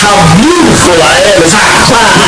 how beautiful I am as I climb.